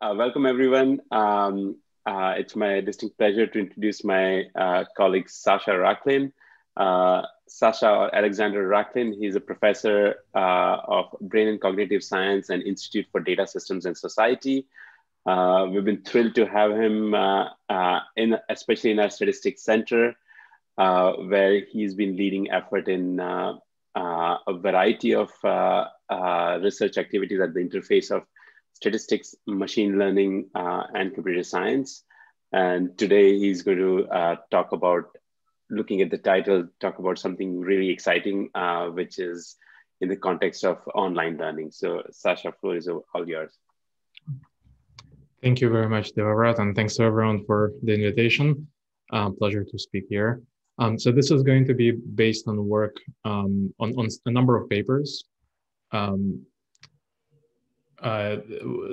Uh, welcome, everyone. Um, uh, it's my distinct pleasure to introduce my uh, colleague, Sasha Rakhlin. Uh, Sasha Alexander Rakhlin, he's a professor uh, of Brain and Cognitive Science and Institute for Data Systems and Society. Uh, we've been thrilled to have him in, especially in our statistics center, where he's been leading effort in a variety of research activities at the interface of statistics, machine learning, uh, and computer science. And today he's going to uh, talk about, looking at the title, talk about something really exciting, uh, which is in the context of online learning. So Sasha, floor is all yours. Thank you very much, Devavrat, and thanks to everyone for the invitation. Um, pleasure to speak here. Um, so this is going to be based on work um, on, on a number of papers. Um, uh,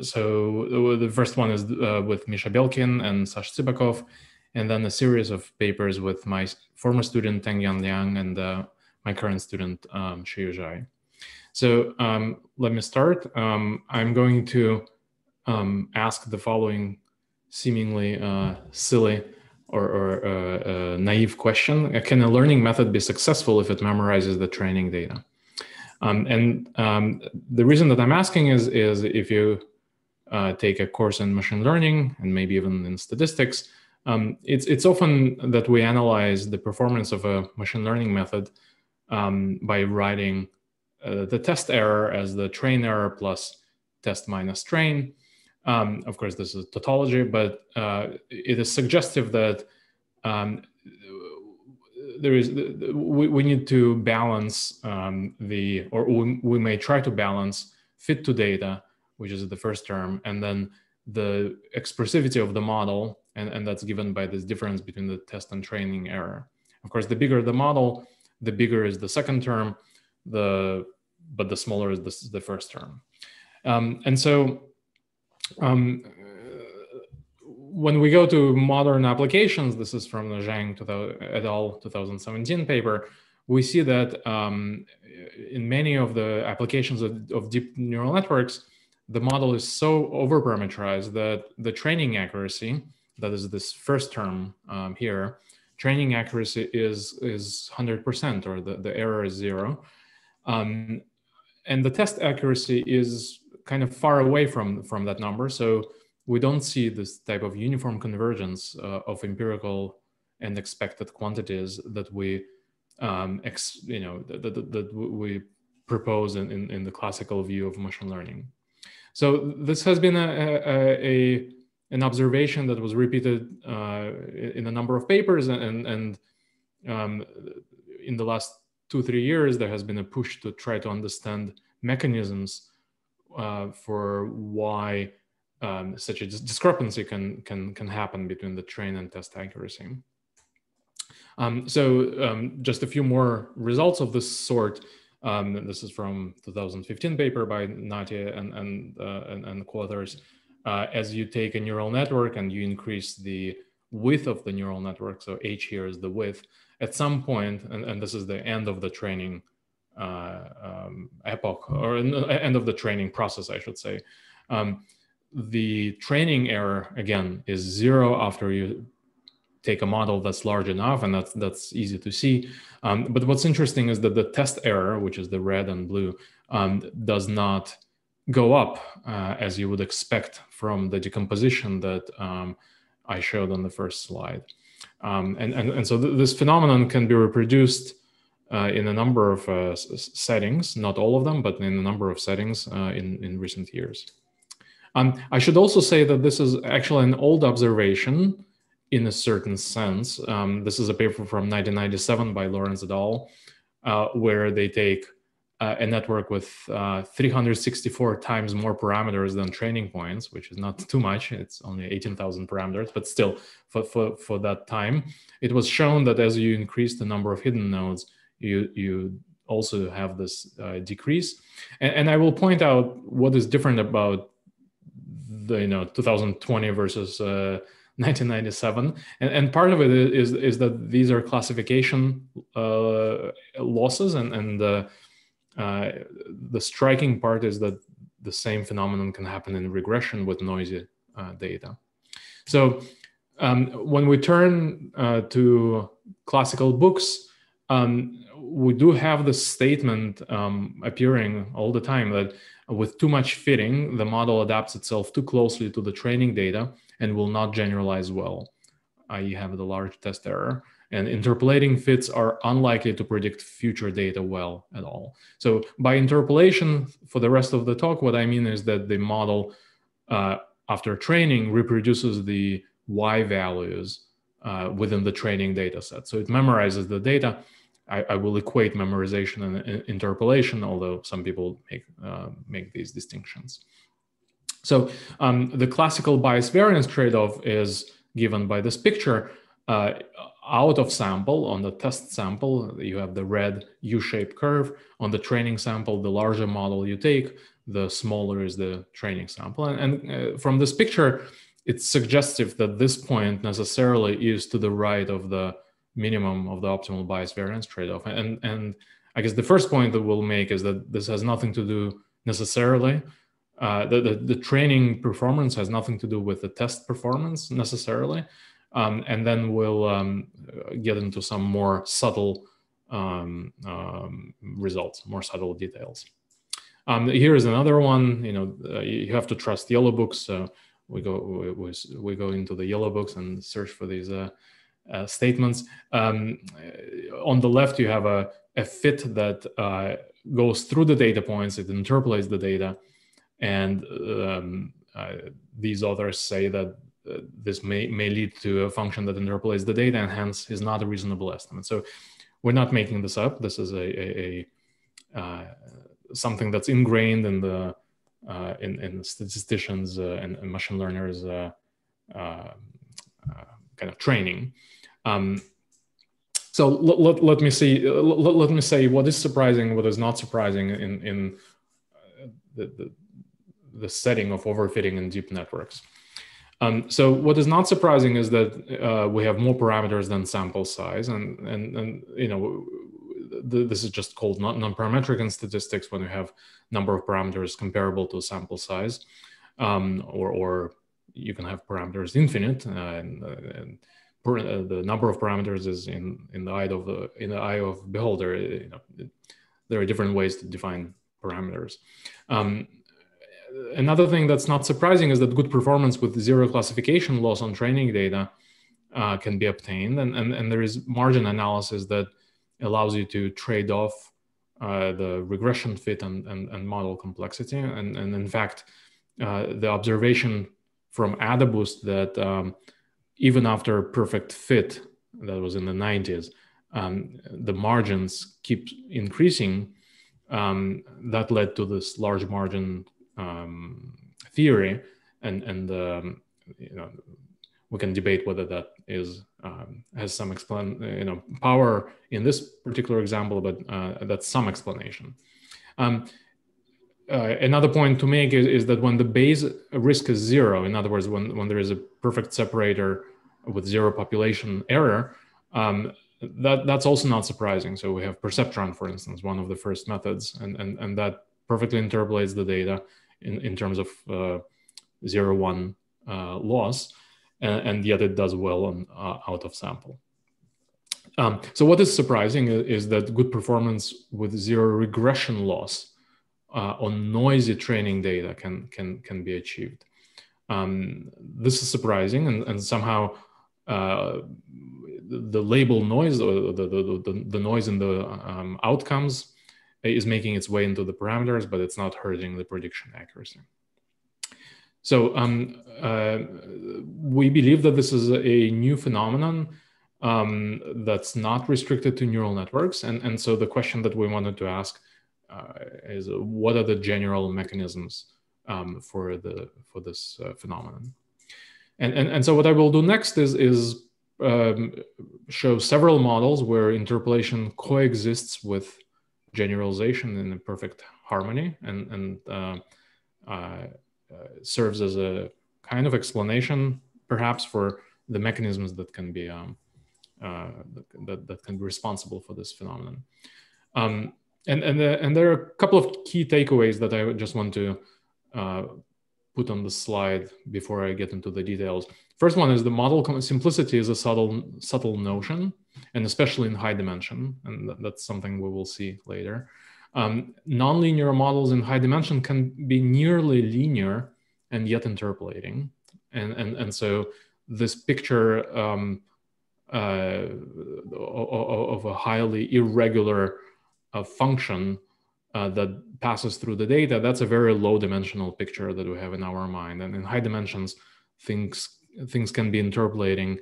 so the first one is uh, with Misha Belkin and Sash Tsybakov, and then a series of papers with my former student Tengyuan Liang and uh, my current student um, Xiyu Zhai. So um, let me start. Um, I'm going to um, ask the following seemingly uh, silly or, or uh, naive question. Can a learning method be successful if it memorizes the training data? Um, and um, the reason that I'm asking is, is if you uh, take a course in machine learning and maybe even in statistics, um, it's, it's often that we analyze the performance of a machine learning method um, by writing uh, the test error as the train error plus test minus train. Um, of course, this is tautology, but uh, it is suggestive that um, there is we, we need to balance um, the or we, we may try to balance fit to data which is the first term and then the expressivity of the model and, and that's given by this difference between the test and training error. Of course the bigger the model the bigger is the second term the but the smaller is the, the first term. Um, and so um, when we go to modern applications, this is from the Zhang et al. 2017 paper, we see that um, in many of the applications of, of, deep neural networks, the model is so overparameterized that the training accuracy, that is this first term um, here, training accuracy is is 100% or the, the error is zero. Um, and the test accuracy is kind of far away from, from that number. So we don't see this type of uniform convergence uh, of empirical and expected quantities that we um, ex, you know that, that, that we propose in, in, in, the classical view of machine learning. So this has been a, a, a an observation that was repeated uh, in a number of papers and and um, in the last two three years there has been a push to try to understand mechanisms uh, for why um, such a discrepancy can can can happen between the train and test accuracy. Um, so um, just a few more results of this sort. Um, this is from 2015 paper by Natia and and uh, and, and co-authors. Uh, as you take a neural network and you increase the width of the neural network, so h here is the width. At some point, and, and this is the end of the training uh, um, epoch or end of the training process, I should say. Um, the training error again is zero after you take a model that's large enough and that's that's easy to see. Um, but what's interesting is that the test error which is the red and blue um, does not go up uh, as you would expect from the decomposition that um, i showed on the first slide. Um, and, and, and so th this phenomenon can be reproduced uh, in a number of uh, settings not all of them but in a number of settings uh, in, in recent years um, I should also say that this is actually an old observation in a certain sense. Um, this is a paper from 1997 by Lawrence et al., uh, where they take uh, a network with uh, 364 times more parameters than training points, which is not too much. It's only 18,000 parameters, but still, for, for, for that time, it was shown that as you increase the number of hidden nodes, you, you also have this uh, decrease. And, and I will point out what is different about the you know 2020 versus uh, 1997 and, and part of it is is that these are classification uh, losses and and the the striking part is that the same phenomenon can happen in regression with noisy uh, data. So um, when we turn uh, to classical books, um, we do have the statement um, appearing all the time that with too much fitting, the model adapts itself too closely to the training data and will not generalize well, i.e. have the large test error. And interpolating fits are unlikely to predict future data well at all. So by interpolation, for the rest of the talk, what I mean is that the model, uh, after training, reproduces the Y values uh, within the training data set. So it memorizes the data. I, I will equate memorization and, and, interpolation, although some people make, uh, make these distinctions. So um, the classical bias variance trade-off is given by this picture. Uh, out of sample on the test sample, you have the red U-shaped curve. On the training sample, the larger model you take, the smaller is the training sample. And, and uh, from this picture, it's suggestive that this point necessarily is to the right of the minimum of the optimal bias variance trade-off. And, and I guess the first point that we'll make is that this has nothing to do necessarily. Uh, the, the, the, training performance has nothing to do with the test performance necessarily. Um, and then we'll um, get into some more subtle um, um results, more subtle details. Um, here is another one. You know, uh, you have to trust yellow books. So we go we, we go into the yellow books and search for these uh, uh, statements. Um, on the left, you have a, a fit that uh, goes through the data points. It interpolates the data, and um, uh, these authors say that uh, this may may lead to a function that interpolates the data and hence is not a reasonable estimate. So we're not making this up. This is a, a, a uh, something that's ingrained in the uh, in, in statisticians uh, and, and, machine learners uh, kind of training. Um, so let, let, let, me see. Let, let, me say what is surprising, what is not surprising in in the, the, the setting of overfitting in deep networks. Um, so what is not surprising is that uh, we have more parameters than sample size, and and and you know this is just called non-parametric in statistics when you have number of parameters comparable to sample size, um, or, or you can have parameters infinite, uh, and, uh, and per, uh, the number of parameters is in in the eye of the in the eye of beholder. You know, there are different ways to define parameters. Um, another thing that's not surprising is that good performance with zero classification loss on training data uh, can be obtained, and, and and there is margin analysis that allows you to trade off uh, the regression fit and, and, and, model complexity. And, and in fact, uh, the observation from AdaBoost that um, even after perfect fit, that was in the 90s, um, the margins keep increasing. Um, that led to this large margin um, theory, and and um, you know we can debate whether that is um, has some explain you know power in this particular example, but uh, that's some explanation. Uh, another point to make is, is, that when the Bayes risk is zero, in other words, when, when there is a perfect separator with zero population error, um, that, that's also not surprising. So we have perceptron, for instance, one of the first methods, and, and, and that perfectly interpolates the data in, in terms of uh, zero one uh, loss and, and yet it does well on uh, out of sample. Um, so what is surprising is that good performance with zero regression loss uh, on noisy training data can can can be achieved. Um, this is surprising, and, and somehow uh, the, label noise or the, the, the, the noise in the um, outcomes is making its way into the parameters, but it's not hurting the prediction accuracy. So um, uh, we believe that this is a new phenomenon um, that's not restricted to neural networks. And, and so the question that we wanted to ask uh, is what are the general mechanisms um, for, the, for this uh, phenomenon? And, and, and so what I will do next is, is um, show several models where interpolation coexists with generalization in a perfect harmony. And, and uh, uh uh, serves as a kind of explanation, perhaps, for the mechanisms that can be um, uh, that, that can be responsible for this phenomenon. Um, and and, uh, and there are a couple of key takeaways that I just want to uh, put on the slide before I get into the details. First one is the model simplicity is a subtle subtle notion, and especially in high dimension, and that's something we will see later. Um, nonlinear models in high dimension can be nearly linear and yet interpolating, and and and so this picture um, uh, of a highly irregular uh, function uh, that passes through the data, that's a very low dimensional picture that we have in our mind. And in high dimensions, things things can be interpolating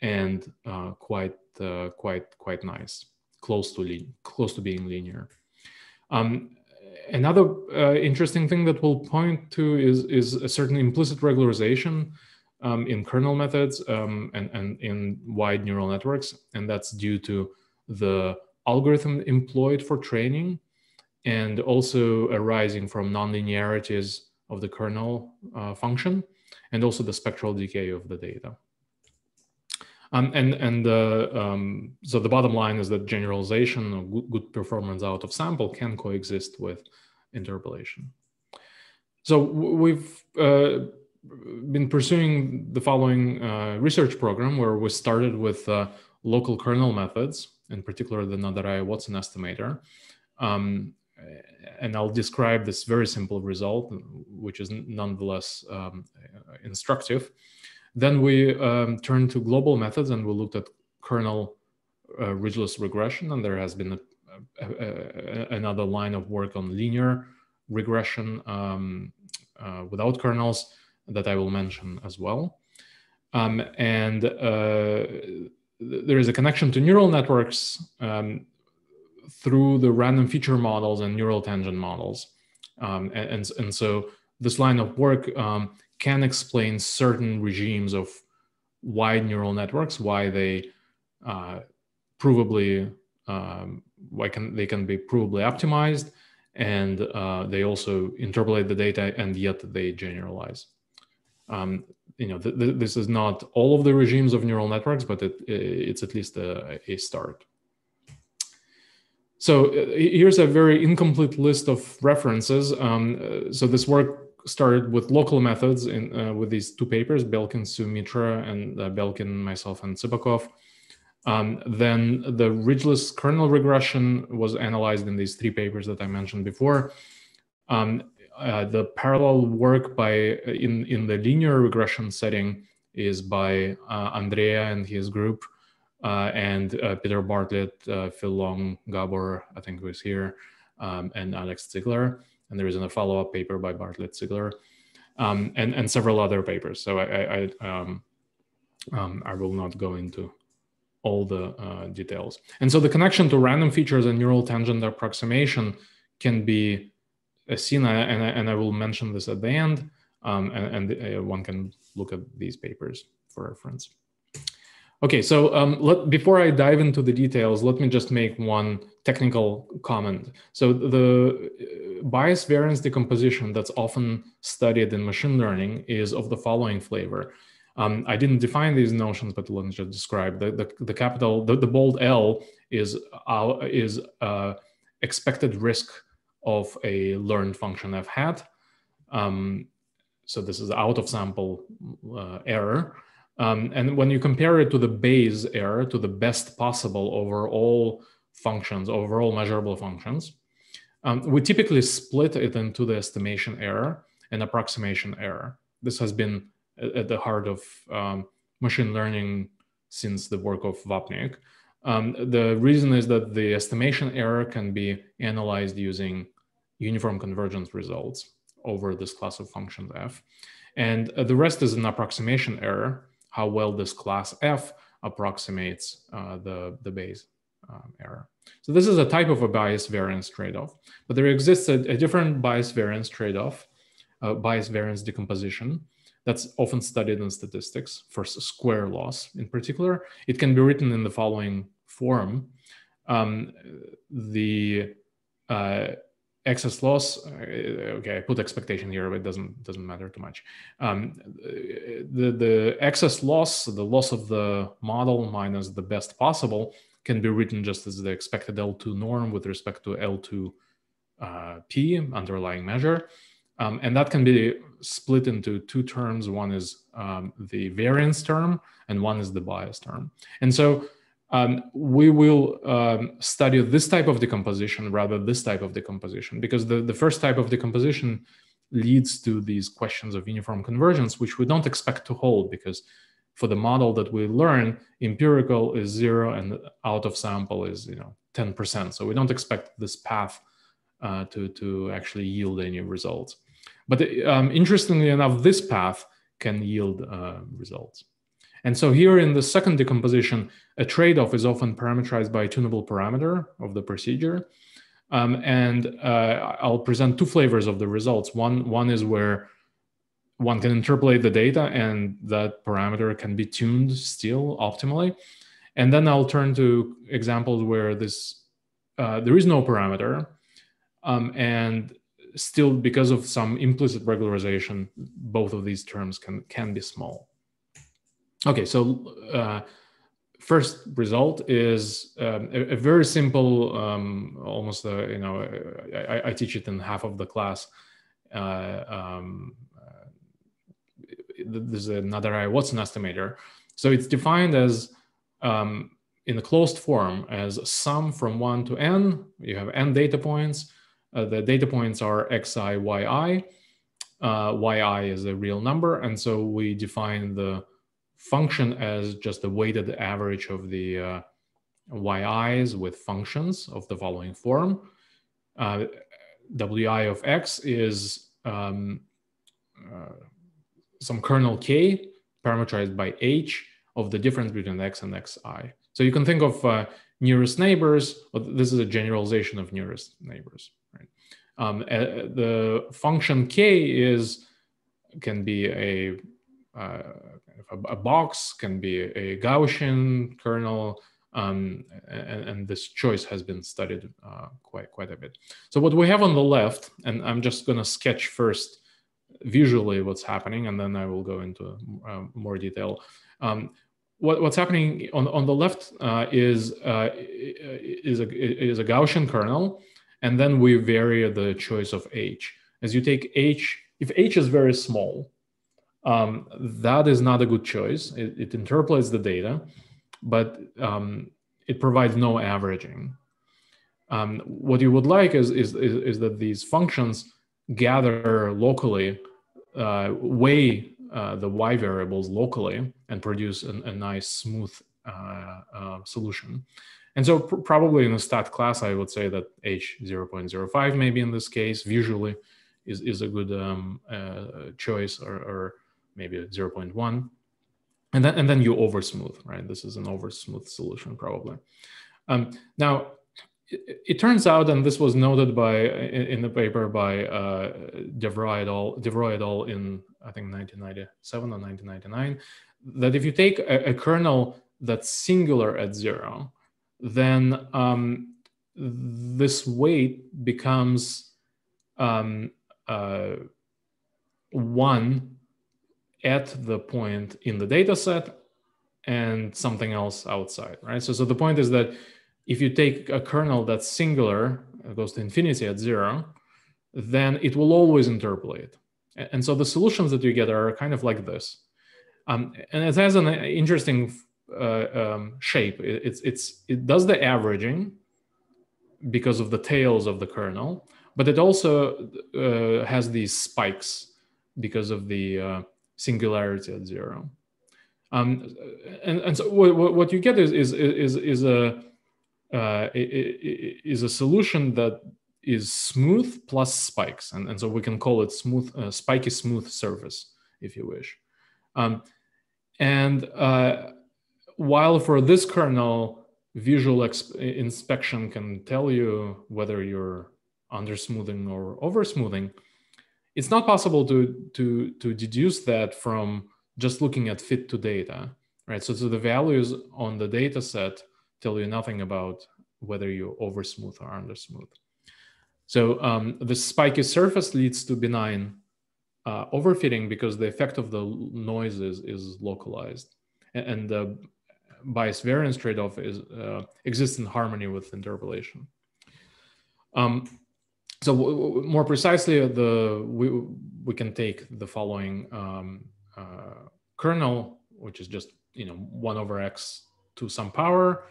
and uh, quite uh, quite quite nice, close to close to being linear. Um, another uh, interesting thing that we'll point to is is a certain implicit regularization um, in kernel methods um, and, and in wide neural networks, and that's due to the algorithm employed for training and also arising from nonlinearities of the kernel uh, function and also the spectral decay of the data. Um, and and uh, um, so the bottom line is that generalization or good, performance out of sample can coexist with interpolation. So we've uh, been pursuing the following uh, research program where we started with uh, local kernel methods, in particular the Nadaraya-Watson estimator. Um, and I'll describe this very simple result, which is nonetheless um, instructive. Then we um, turned to global methods and we looked at kernel uh, ridgeless regression, and there has been a, a, a, another line of work on linear regression um, uh, without kernels that I will mention as well. Um, and uh, there is a connection to neural networks um, through the random feature models and neural tangent models. Um, and, and, so this line of work um, can explain certain regimes of wide neural networks, why they uh, provably, um, why can they can be provably optimized, and uh, they also interpolate the data and yet they generalize. You know, th th this is not all of the regimes of neural networks, but it, it's at least a, a start. So uh, here's a very incomplete list of references. Um, uh, so this work started with local methods in, uh, with these two papers, Belkin, Sumitra, and uh, Belkin, myself, and Tsybakov. Um, then the ridgeless kernel regression was analyzed in these three papers that I mentioned before. Um, uh, the parallel work by in, in the linear regression setting is by uh, Andrea and his group uh, and uh, Peter Bartlett, uh, Phil Long, Gabor, I think was here, um, and Alex Tsigler. And there is a follow-up paper by Bartlett Tsigler, um, and and several other papers. So I I, um, um, I will not go into all the details. And so the connection to random features and neural tangent approximation can be seen, and I, and I will mention this at the end, um, and, and uh, one can look at these papers for reference. Okay, so um, let, before I dive into the details, let me just make one technical comment. So the uh, bias variance decomposition that's often studied in machine learning is of the following flavor. Um, I didn't define these notions, but let me just describe the, the, the capital, the, the bold L is, uh, is uh, expected risk of a learned function f hat. Um, so this is out of sample uh, error. Um, and when you compare it to the Bayes error, to the best possible over all functions, over all measurable functions, um, we typically split it into the estimation error and approximation error. This has been at the heart of um, machine learning since the work of Vapnik. Um, the reason is that the estimation error can be analyzed using uniform convergence results over this class of functions f. And uh, the rest is an approximation error, how well this class F approximates uh, the, the Bayes um, error. So this is a type of a bias variance trade-off, but there exists a, a different bias variance trade-off, uh, bias variance decomposition that's often studied in statistics for square loss in particular. It can be written in the following form. Um, the uh, excess loss uh, okay i put expectation here but it doesn't doesn't matter too much um, the the excess loss the loss of the model minus the best possible can be written just as the expected l2 norm with respect to l2 uh, p underlying measure Um, and that can be split into two terms. One is um, the variance term, and one is the bias term. And so um, we will um, study this type of decomposition rather this type of decomposition because the, the first type of decomposition leads to these questions of uniform convergence, which we don't expect to hold because for the model that we learn, empirical is zero and out of sample is you know 10%. So we don't expect this path uh, to, to actually yield any results. But um, interestingly enough, this path can yield uh, results. And so here in the second decomposition, a trade-off is often parameterized by a tunable parameter of the procedure. Um, and uh, I'll present two flavors of the results. One, one is where one can interpolate the data and that parameter can be tuned still optimally. And then I'll turn to examples where this uh, there is no parameter um, and still because of some implicit regularization, both of these terms can, can be small. Okay, so uh, first result is um, a, a, very simple, um, almost, a, you know, I, I, teach it in half of the class. Uh, um, uh, there's another Nadaraya-Watson estimator. So it's defined as um, in a closed form as sum from one to n. You have n data points. Uh, the data points are xi, yi. Uh, yi is a real number. And so we define the function as just the weighted average of the uh, yi's with functions of the following form. Uh, wi of x is um, uh, some kernel k parameterized by h of the difference between x and xi. So you can think of uh, nearest neighbors, but this is a generalization of nearest neighbors. Right? Um, uh, the function k is can be a uh, a, box, can be a Gaussian kernel, um, and, and, this choice has been studied uh, quite quite a bit. So what we have on the left, and I'm just going to sketch first visually what's happening, and then I will go into uh, more detail. Um, what, what's happening on, on the left uh, is uh, is a is a Gaussian kernel, and then we vary the choice of h. As you take h, if h is very small, um, that is not a good choice. It, it interpolates the data, but um, it provides no averaging. Um, what you would like is, is, is, is, that these functions gather locally, uh, weigh uh, the y variables locally, and produce an, a nice smooth uh, uh solution. And so pr probably in a stat class, I would say that h 0.05 maybe in this case, visually is, is a good um, uh, choice or, or maybe 0.1 and then and then you over smooth right this is an over smooth solution probably um, now it, it, turns out and this was noted by in, in the paper by uh, Devroye et al. Devroye et al. in I think 1997 or 1999 that if you take a, a kernel that's singular at zero then um, this weight becomes um, uh, one at the point in the data set and something else outside, right? So, so the point is that if you take a kernel that's singular, goes to infinity at zero, then it will always interpolate. And so the solutions that you get are kind of like this. Um, and it has an interesting uh, um, shape. It, it's, it's, it does the averaging because of the tails of the kernel, but it also uh, has these spikes because of the uh, singularity at zero. Um, and, and so what, what you get is, is, is, is, a, uh, is a solution that is smooth plus spikes. And, and so we can call it smooth, uh, spiky smooth surface, if you wish. Um, and uh, while for this kernel, visual inspection can tell you whether you're under smoothing or over smoothing, it's not possible to to to deduce that from just looking at fit to data right? So, so the values on the data set tell you nothing about whether you over smooth or under smooth so um, the spiky surface leads to benign uh, overfitting because the effect of the noise is, is localized. And the bias variance trade-off is uh, exists in harmony with interpolation. Um, so more precisely, the we we can take the following um, uh, kernel, which is just you know one over x to some power,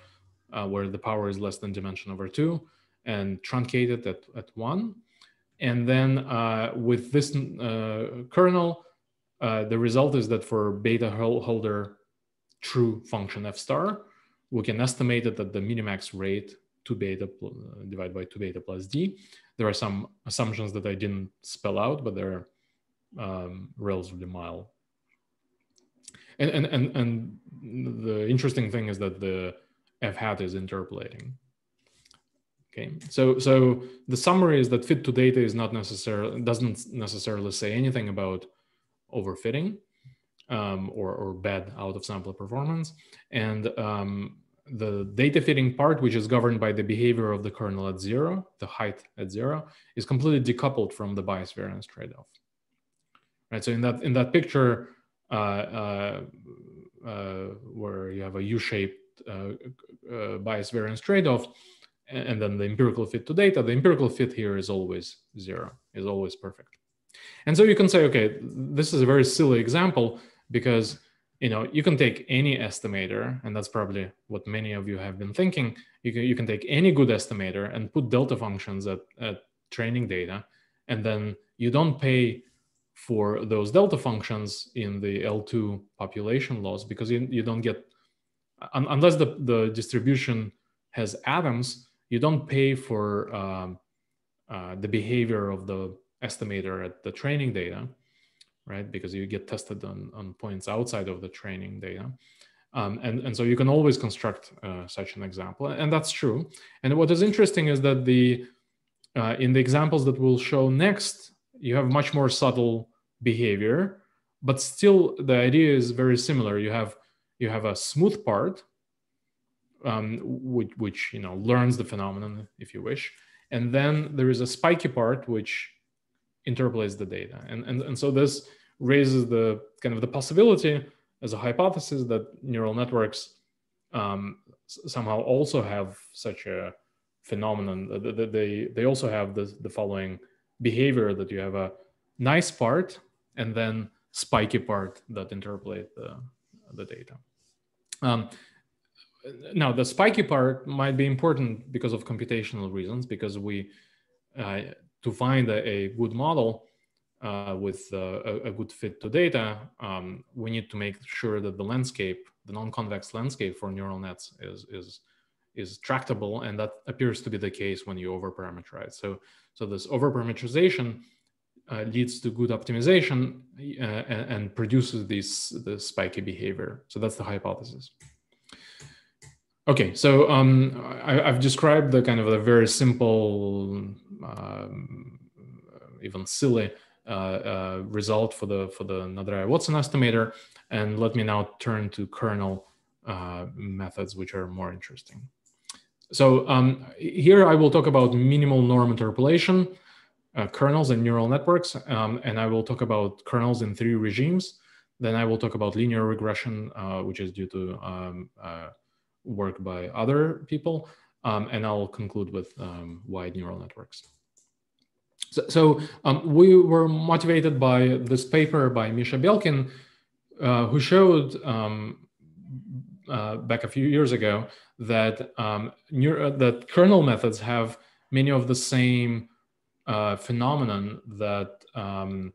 uh, where the power is less than dimension over two, and truncate it at, at one. And then uh, with this uh, kernel, uh, the result is that for beta Hölder true function f star, we can estimate it at the minimax rate 2 beta divided by 2 beta plus d. There are some assumptions that I didn't spell out, but they're um, relatively mild. And, and, and, and the interesting thing is that the f hat is interpolating. Okay, so so the summary is that fit to data is not necessarily doesn't necessarily say anything about overfitting um, or or bad out of sample performance, and um, the data fitting part, which is governed by the behavior of the kernel at zero, the height at zero, is completely decoupled from the bias variance trade-off. Right. So in that in that picture, uh, uh, uh, where you have a U-shaped uh, uh, bias variance trade-off, and then the empirical fit to data, the empirical fit here is always zero, is always perfect. And so you can say, okay, this is a very silly example because you know you can take any estimator, and that's probably what many of you have been thinking. You can you can take any good estimator and put delta functions at, at training data, and then you don't pay for those delta functions in the L2 population loss because you, you don't get unless the, the distribution has atoms you don't pay for um, uh, the behavior of the estimator at the training data, right? Because you get tested on, on points outside of the training data. Um, and, and so you can always construct uh, such an example, and that's true. And what is interesting is that the uh, in the examples that we'll show next, you have much more subtle behavior, but still the idea is very similar. You have you have a smooth part um, which, which you know learns the phenomenon if you wish and then there is a spiky part which interpolates the data. And, and, and so this raises the kind of the possibility as a hypothesis that neural networks um, somehow also have such a phenomenon that they, they also have the, the following behavior that you have a nice part and then spiky part that interpolate the, the data. Um, now the spiky part might be important because of computational reasons because we uh, to find a, a good model uh, with uh, a, a, good fit to data um, we need to make sure that the landscape the non-convex landscape for neural nets is is is tractable and that appears to be the case when you over parameterize so so this over parameterization uh, leads to good optimization uh, and, and, produces this spiky behavior. So that's the hypothesis Okay, so um, I, have described the kind of a very simple, um, even silly uh, uh, result for the for the Nadaraya-Watson estimator, and let me now turn to kernel uh, methods, which are more interesting. So um, here I will talk about minimal norm interpolation, uh, kernels and neural networks, um, and I will talk about kernels in three regimes. Then I will talk about linear regression, uh, which is due to um, uh, work by other people. Um, and I'll conclude with um, wide neural networks. So, so um, we were motivated by this paper by Misha Belkin, uh, who showed um, uh, back a few years ago that um, uh, that kernel methods have many of the same uh, phenomenon that um,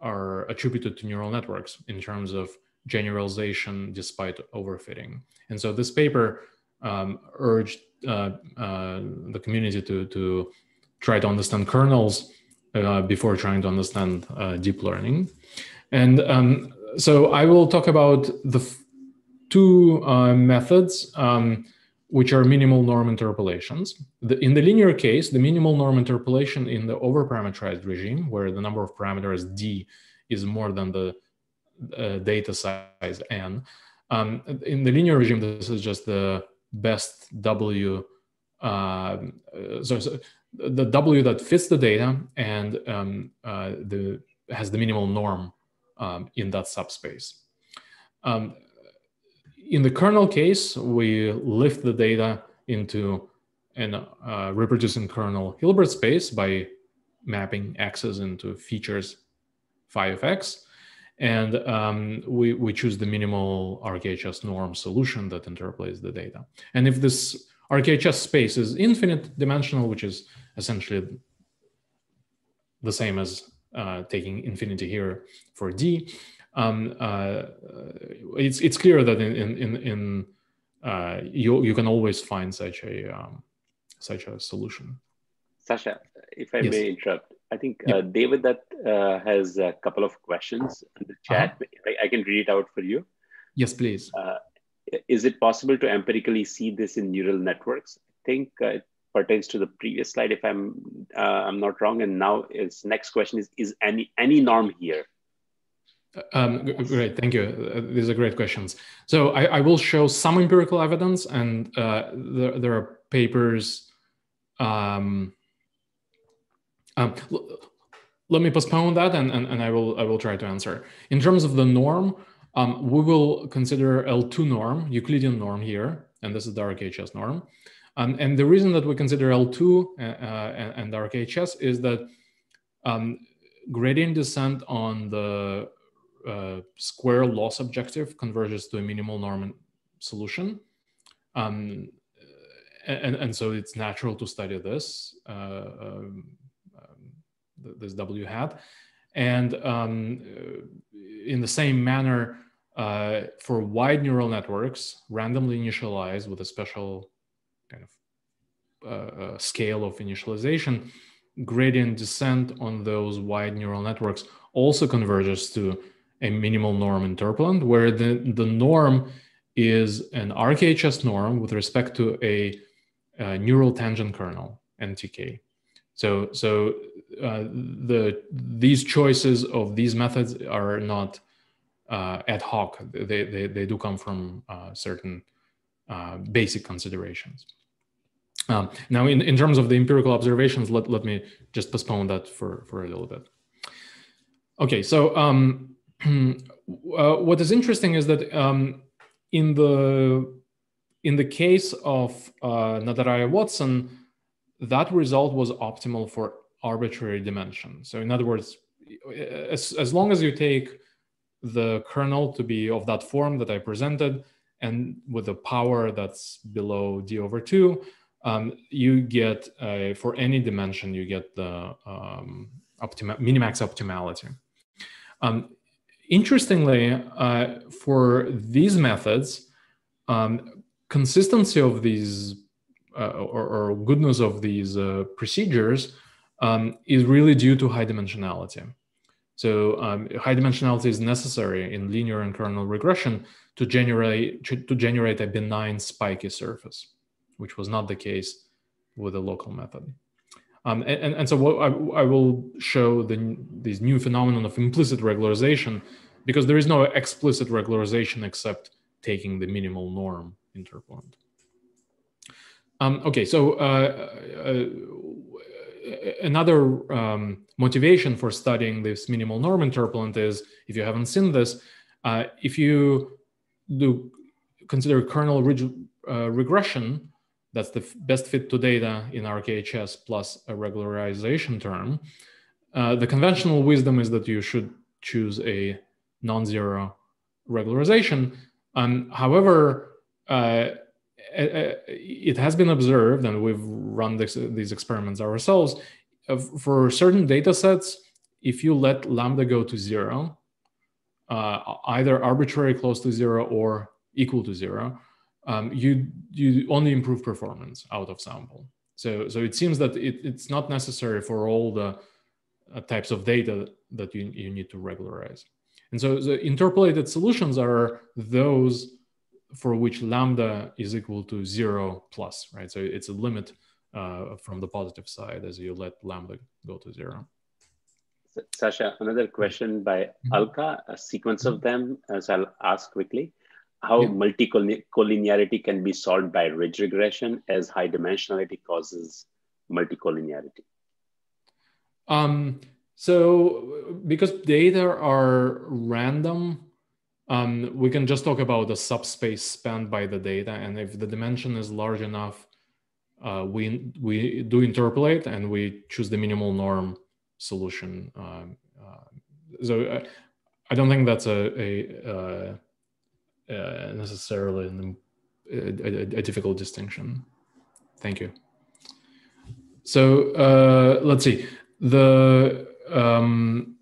are attributed to neural networks in terms of generalization despite overfitting. And so this paper um, urged uh, uh, the community to, to try to understand kernels uh, before trying to understand uh, deep learning. And um, so I will talk about the two uh, methods um, which are minimal norm interpolations. The, in the linear case, the minimal norm interpolation in the overparameterized regime, where the number of parameters d is more than the uh, data size n. Um, in the linear regime, this is just the best W. Uh, so, so, the W that fits the data and um, uh, the has the minimal norm um, in that subspace. Um, in the kernel case, we lift the data into an uh, reproducing kernel Hilbert space by mapping x's into features phi of x. And um, we, we choose the minimal RKHS norm solution that interpolates the data. And if this RKHS space is infinite dimensional, which is essentially the same as uh, taking infinity here for D, um, uh, it's, it's clear that in, in, in, uh, you, you can always find such a, um, such a solution. Sasha, if I yes. may interrupt, I think yeah. uh, David that uh, has a couple of questions in the chat. Uh-huh. I, I, can read it out for you. Yes, please. Uh, is it possible to empirically see this in neural networks? I think uh, it pertains to the previous slide, if I'm uh, I'm not wrong. And now its next question is: Is any any norm here? Um, great, thank you. Uh, these are great questions. So I, I will show some empirical evidence, and there, there are papers. Um, um, let me postpone that and, and, and I will I will try to answer. In terms of the norm, um, we will consider L2 norm, Euclidean norm here, and this is the RKHS norm. Um, and the reason that we consider L2 uh, uh, and, and RKHS is that um, gradient descent on the uh, square loss objective converges to a minimal norm solution. Um, and, and so it's natural to study this. Uh, um, this W hat. And um, in the same manner, uh, for wide neural networks, randomly initialized with a special kind of uh, uh, scale of initialization, gradient descent on those wide neural networks also converges to a minimal norm interpolant, where the, the norm is an RKHS norm with respect to a, a neural tangent kernel, NTK. So, so uh, the these choices of these methods are not uh, ad hoc. They, they, they do come from uh, certain uh, basic considerations. Um, now, in, in terms of the empirical observations, let, let me just postpone that for, for a little bit. Okay, so um, uh, what is interesting is that um, in the in the case of uh, Nadaraya Watson, that result was optimal for arbitrary dimension. So in other words, as, as long as you take the kernel to be of that form that I presented and with a power that's below d over 2, um, you get, for any dimension, you get the um, optima minimax optimality. Um, interestingly, uh, for these methods, um, consistency of these uh, or, or, goodness of these uh, procedures um, is really due to high dimensionality. So um, high dimensionality is necessary in linear and kernel regression to generate to generate a benign spiky surface, which was not the case with the local method. Um, and, and, so what I, I will show the, these new phenomenon of implicit regularization because there is no explicit regularization except taking the minimal norm interpolant. Um, okay, so uh, uh, another um, motivation for studying this minimal norm interpolant is, if you haven't seen this, uh, if you do consider kernel uh, regression, that's the best fit to data in RKHS plus a regularization term, uh, the conventional wisdom is that you should choose a non-zero regularization. Um, however, uh, it has been observed, and we've run this, these experiments ourselves, for certain data sets, if you let lambda go to zero, uh, either arbitrary close to zero or equal to zero, um, you you only improve performance out of sample. So so it seems that it, it's not necessary for all the uh, types of data that you, you need to regularize. And so the interpolated solutions are those for which lambda is equal to zero plus, right? So it's a limit uh, from the positive side as you let lambda go to zero. Sasha, another question by mm -hmm. Alka, a sequence of them, as I'll ask quickly. How yeah. multicollinearity can be solved by ridge regression as high dimensionality causes multicollinearity? Um, so because data are random, um, we can just talk about the subspace spanned by the data. And if the dimension is large enough, uh, we we do interpolate and we choose the minimal norm solution. Um, uh, so uh, I don't think that's a, a uh, necessarily an, a, a, difficult distinction. Thank you. So uh, let's see the um,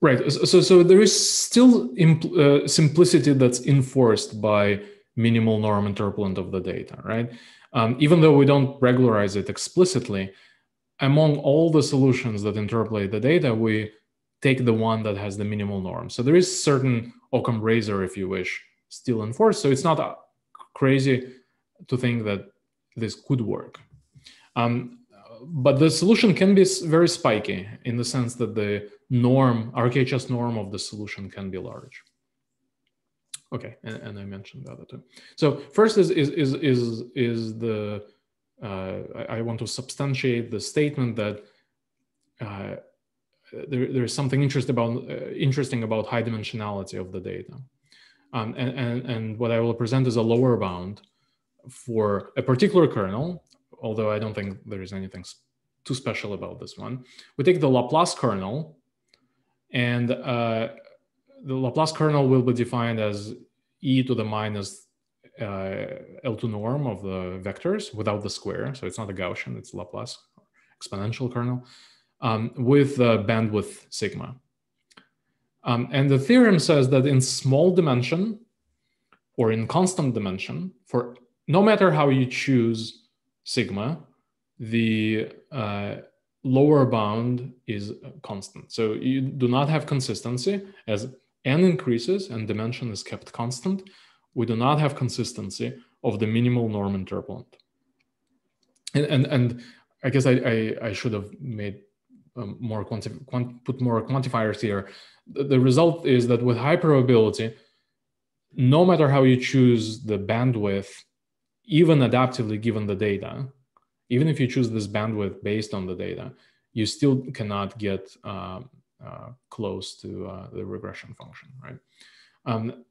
right. So so there is still uh, simplicity that's enforced by minimal norm interpolant of the data, right? Um, even though we don't regularize it explicitly, among all the solutions that interpolate the data, we take the one that has the minimal norm. So there is certain Occam razor, if you wish, still enforced. So it's not uh, crazy to think that this could work. Um, but the solution can be very spiky in the sense that the norm, RKHS norm of the solution can be large. Okay, and, and I mentioned the other two. So first is is is is is the uh, I, I, want to substantiate the statement that uh, there, there's something interesting about uh, interesting about high dimensionality of the data, um, and, and and what I will present is a lower bound for a particular kernel. Although I don't think there is anything too special about this one. We take the Laplace kernel, and uh, the Laplace kernel will be defined as e to the minus uh, L2 norm of the vectors without the square. So it's not a Gaussian, it's Laplace exponential kernel um, with the bandwidth sigma. Um, and the theorem says that in small dimension or in constant dimension, for no matter how you choose sigma, the uh, lower bound is constant. So you do not have consistency as n increases and dimension is kept constant. We do not have consistency of the minimal norm interpolant. And, and, and I guess I, I, I should have made um, more quanti- quant- put more quantifiers here. The, the result is that with high probability, no matter how you choose the bandwidth, even adaptively given the data, even if you choose this bandwidth based on the data, you still cannot get uh, uh, close to uh, the regression function, right? Um,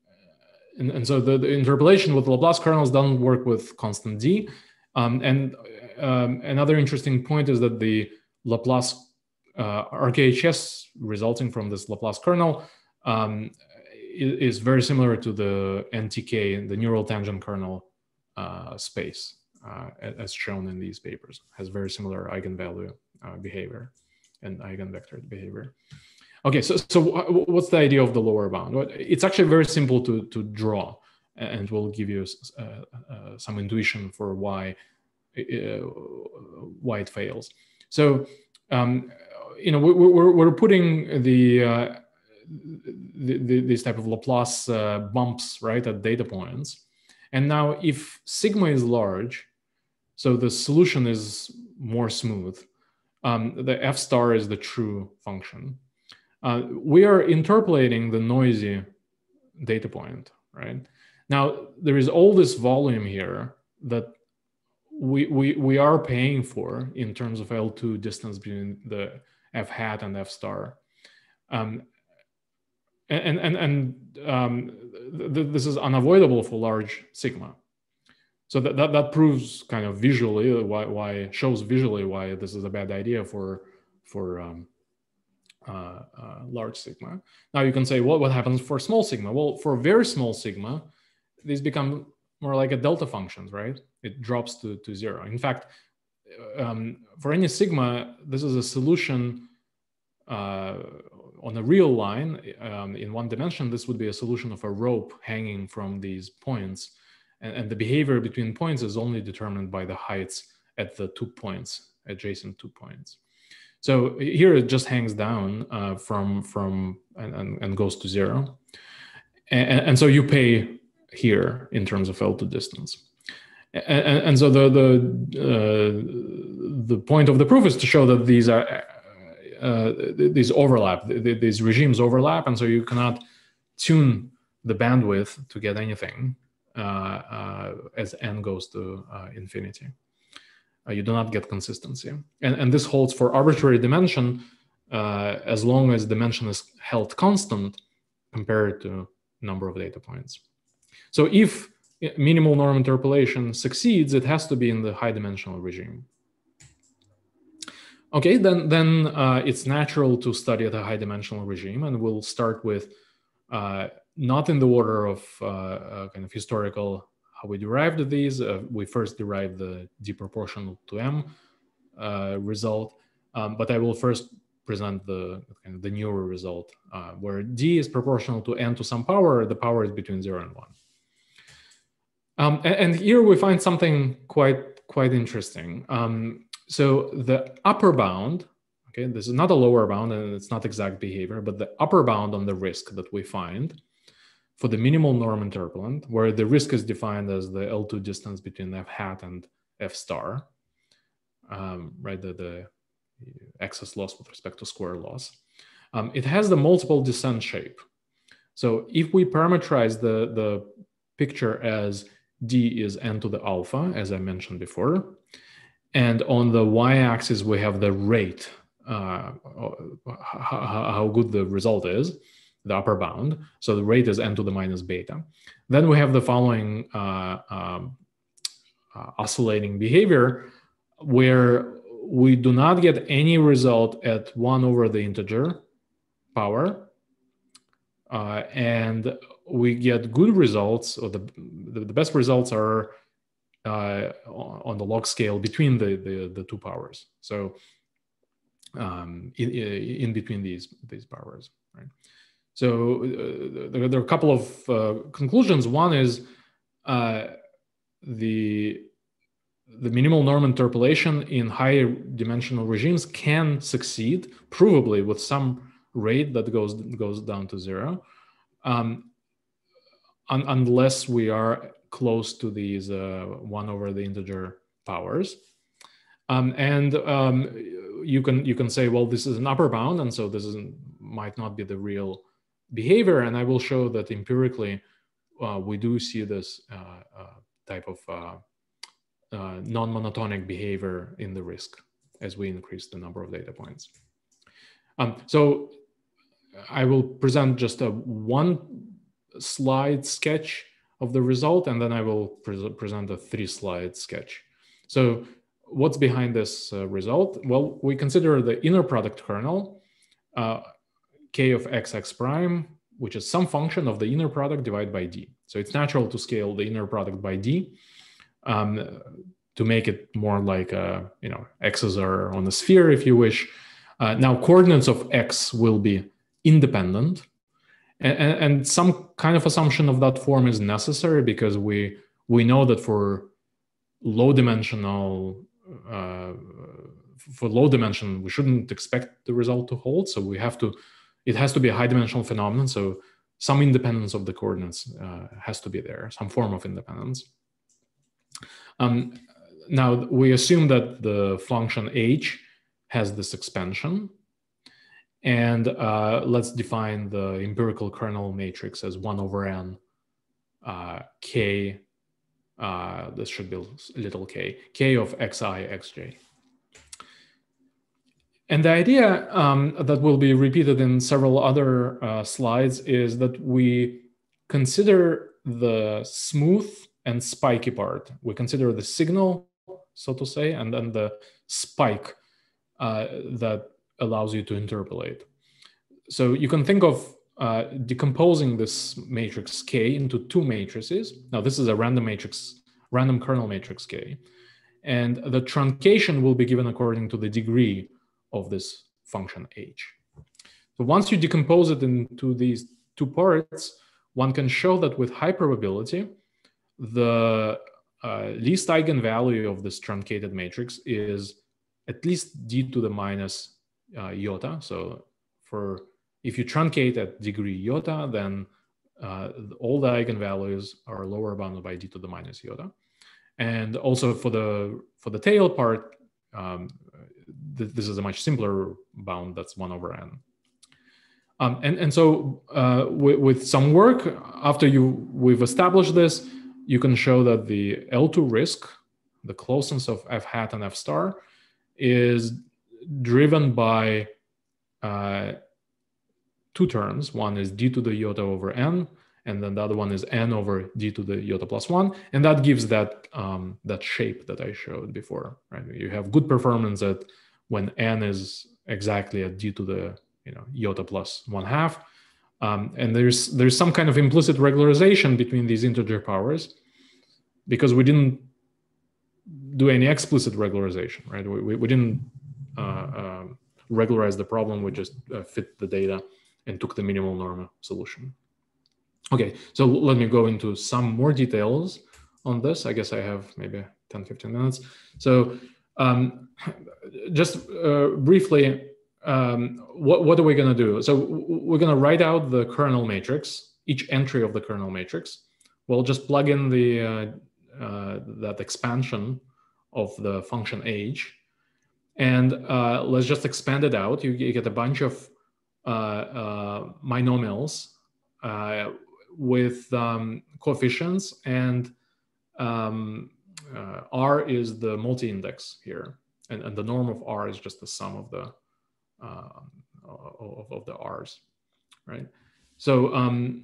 and, and, so the, the, interpolation with Laplace kernels doesn't work with constant d. Um, and um, another interesting point is that the Laplace uh, RKHS resulting from this Laplace kernel um, is, is, very similar to the NTK, the neural tangent kernel uh, space, uh, as shown in these papers, has very similar eigenvalue uh, behavior and eigenvector behavior. Okay, so, so what's the idea of the lower bound? It's actually very simple to, to draw and we'll give you uh, some intuition for why, why it fails. So um, you know, we're, we're putting the, the, the, this type of Laplace uh, bumps, right, at data points. And now if sigma is large, so the solution is more smooth, um, the f star is the true function. Uh, we are interpolating the noisy data point, right? Now, there is all this volume here that we, we, we are paying for in terms of L2 distance between the f hat and f star. Um, and and and um, th this is unavoidable for large sigma. So that, that, that proves kind of visually why, why shows visually why this is a bad idea for for um, uh, uh, large sigma. Now you can say, well, what happens for small sigma? Well, for very small sigma, these become more like a delta functions, right? It drops to, to zero. In fact, um, for any sigma, this is a solution uh, on a real line um, in one dimension. This would be a solution of a rope hanging from these points. And, and, the behavior between points is only determined by the heights at the two points, adjacent two points. So here it just hangs down uh, from, from and, and, and, goes to zero. And, and so you pay here in terms of L2 distance and, and so the the uh, the point of the proof is to show that these are uh, these overlap these regimes overlap and so you cannot tune the bandwidth to get anything uh, uh as n goes to uh, infinity. Uh, you do not get consistency. And, and this holds for arbitrary dimension as long as dimension is held constant compared to number of data points. So if minimal norm interpolation succeeds, it has to be in the high dimensional regime. Okay, then, then uh, it's natural to study at a high dimensional regime, and we'll start with uh, not in the order of uh, uh kind of historical how we derived these. Uh, we first derived the d proportional to m uh, result, um, but I will first present the kind of the newer result where d is proportional to n to some power. The power is between zero and one. Um, and, and, here we find something quite quite interesting. Um, so the upper bound, okay, this is not a lower bound and it's not exact behavior, but the upper bound on the risk that we find for the minimal norm interpolant, where the risk is defined as the L2 distance between f hat and f star, um, right, the, the excess loss with respect to square loss. Um, it has the multiple descent shape. So if we parameterize the, the picture as d is n to the alpha, as I mentioned before, and on the y-axis, we have the rate, uh, how, how good the result is, the upper bound. So the rate is n to the minus beta. Then we have the following uh, um, uh, oscillating behavior where we do not get any result at 1 over the integer power. Uh, and we get good results, or the, the, the best results are uh, on the log scale between the, the, the two powers. So um, in, in between these, these powers, right? So uh, there, there, are a couple of uh, conclusions. One is uh, the the minimal norm interpolation in higher dimensional regimes can succeed, provably with some rate that goes goes down to zero, um, un unless we are close to these uh, one over the integer powers. Um, and um, you can you can say, well, this is an upper bound, and so this is, might not be the real behavior. And I will show that empirically, uh, we do see this uh, uh type of uh, uh, non-monotonic behavior in the risk as we increase the number of data points. Um, so I will present just a one slide sketch of the result, and then I will pre present a three slide sketch. So what's behind this uh, result? Well, we consider the inner product kernel, uh, k of xx prime, which is some function of the inner product divided by d. So it's natural to scale the inner product by d um, to make it more like, a, you know, x's are on a sphere, if you wish. Uh, now, coordinates of x will be independent and, and, some kind of assumption of that form is necessary because we we know that for low dimensional uh, for low dimension we shouldn't expect the result to hold. So we have to it has to be a high dimensional phenomenon. So some independence of the coordinates uh, has to be there some form of independence. Um, now we assume that the function h has this expansion and uh, let's define the empirical kernel matrix as 1 over n uh, k, uh, this should be little k, k of xi, xj. And the idea um, that will be repeated in several other uh, slides is that we consider the smooth and spiky part. We consider the signal, so to say, and then the spike uh, that allows you to interpolate. So you can think of uh, decomposing this matrix K into two matrices. Now this is a random matrix, random kernel matrix K. And the truncation will be given according to the degree of this function H. So once you decompose it into these two parts, one can show that with high probability, the uh, least eigenvalue of this truncated matrix is at least d to the minus uh, iota. So for if you truncate at degree iota, then uh, all the eigenvalues are lower bounded by d to the minus iota. And also for the for the tail part, um, th this is a much simpler bound that's one over n. Um, and, and so uh, with, some work, after you we've established this, you can show that the L2 risk, the closeness of f hat and f star, is driven by uh, two terms. One is d to the iota over n, and then the other one is n over d to the iota plus one, and that gives that um, that shape that I showed before. Right, you have good performance at when n is exactly at d to the you know iota plus one half, um, and there's there's some kind of implicit regularization between these integer powers because we didn't do any explicit regularization, right? We, we, we didn't uh, uh, regularize the problem, we just uh, fit the data and took the minimal norm solution. Okay, so let me go into some more details on this. I guess I have maybe 10, 15 minutes. So um, just uh, briefly, um, what, what are we going to do? So we're going to write out the kernel matrix, each entry of the kernel matrix. We'll just plug in the uh, uh, that expansion of the function age. And uh, let's just expand it out. You, you get a bunch of uh, uh, binomials uh, with um, coefficients and um, R is the multi-index here. And, and the norm of R is just the sum of the of, of the R's, right? So um,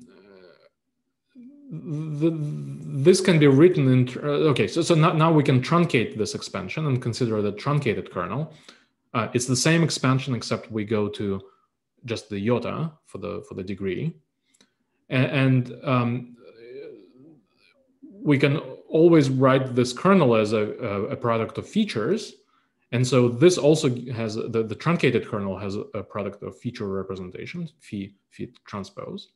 the, this can be written in, uh, okay, so, so now, now we can truncate this expansion and consider the truncated kernel. Uh, it's the same expansion except we go to just the iota for the, for the degree. And, and um, we can always write this kernel as a, a, product of features. And so this also has, the, the truncated kernel has a product of feature representation, phi, phi transpose.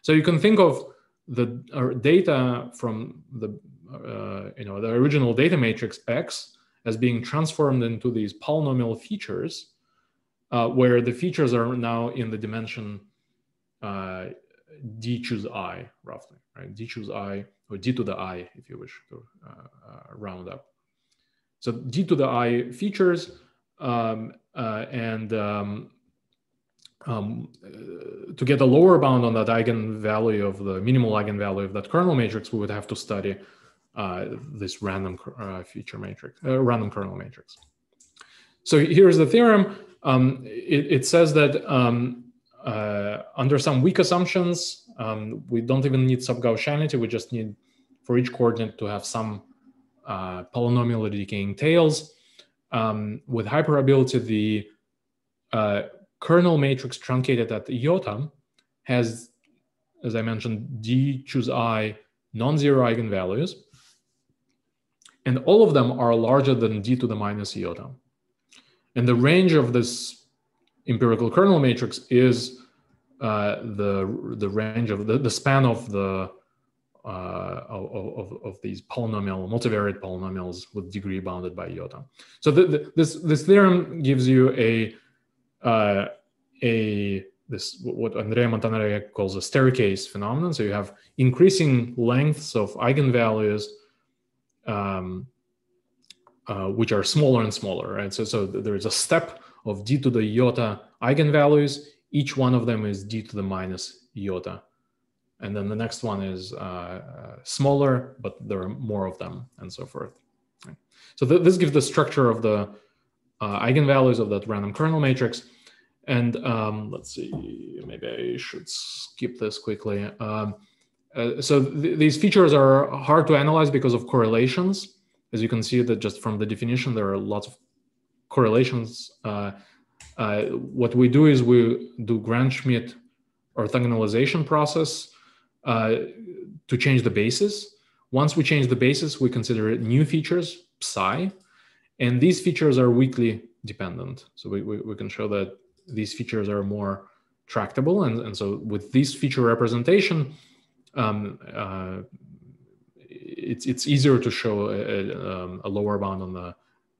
So you can think of the uh, data from the uh, you know the original data matrix X as being transformed into these polynomial features, uh, where the features are now in the dimension uh, d choose i roughly, right? d choose i or d to the i if you wish to uh, uh, round up. So d to the i features um, and um, um, uh, to get a lower bound on that eigenvalue of the minimal eigenvalue of that kernel matrix, we would have to study uh, this random uh, feature matrix, uh, random kernel matrix. So here's the theorem. Um, it, it, says that um, uh, under some weak assumptions, um, we don't even need sub-Gaussianity. We just need for each coordinate to have some polynomially decaying tails. Um, with high probability, the kernel matrix truncated at iota has, as I mentioned, d choose i non-zero eigenvalues. And all of them are larger than d to the minus iota. And the range of this empirical kernel matrix is uh, the, the range of the, the span of the uh, of, of, these polynomial, multivariate polynomials with degree bounded by iota. So the, the, this, this theorem gives you a uh, a this what Andrea Montanari calls a staircase phenomenon. So you have increasing lengths of eigenvalues, um, uh, which are smaller and smaller, right? So so there is a step of d to the iota eigenvalues. Each one of them is d to the minus iota, and then the next one is uh, uh, smaller, but there are more of them, and so forth. Right? So th this gives the structure of the uh, eigenvalues of that random kernel matrix. And um, let's see, maybe I should skip this quickly. Um, uh, so th these features are hard to analyze because of correlations. As you can see that just from the definition, there are lots of correlations. Uh, uh, what we do is we do Gram-Schmidt orthogonalization process uh, to change the basis. Once we change the basis, we consider new features, psi, and these features are weakly dependent. So we, we, we can show that these features are more tractable. And, and so with this feature representation, um, uh, it's, it's easier to show a, a, um, a, lower bound on the